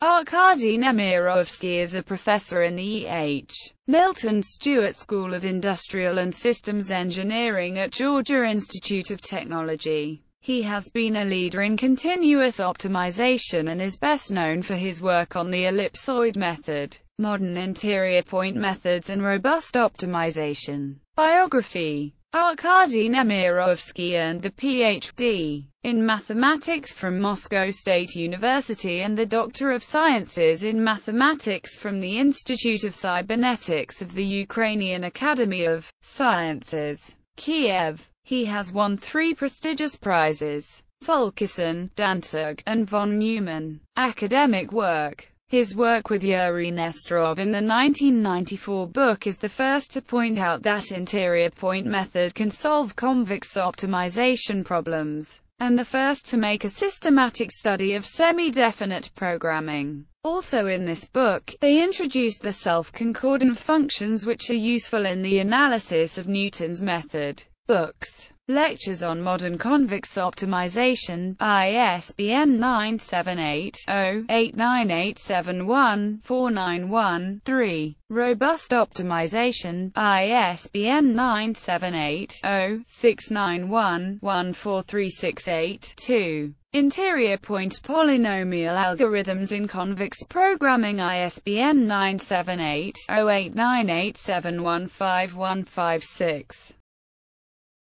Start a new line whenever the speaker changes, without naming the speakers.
Arkadi Nemirovski is a professor in the E.H. Milton Stewart School of Industrial and Systems Engineering at Georgia Institute of Technology. He has been a leader in continuous optimization and is best known for his work on the ellipsoid method, modern interior point methods and robust optimization. Biography Arkadi Nemirovski earned the Ph.D. in mathematics from Moscow State University and the Doctor of Sciences in mathematics from the Institute of Cybernetics of the Ukrainian Academy of Sciences, Kiev. He has won three prestigious prizes, Fulkerson, Dantzig, and von Neumann. Academic work his work with Yuri Nesterov in the 1994 book is the first to point out that interior point method can solve convex optimization problems, and the first to make a systematic study of semi-definite programming. Also in this book, they introduce the self-concordant functions which are useful in the analysis of Newton's method. Books Lectures on Modern Convex Optimization, ISBN 978-0-89871-491-3. Robust Optimization, ISBN 978-0-691-14368-2. Interior Point Polynomial Algorithms in Convex Programming ISBN 978 0898715156.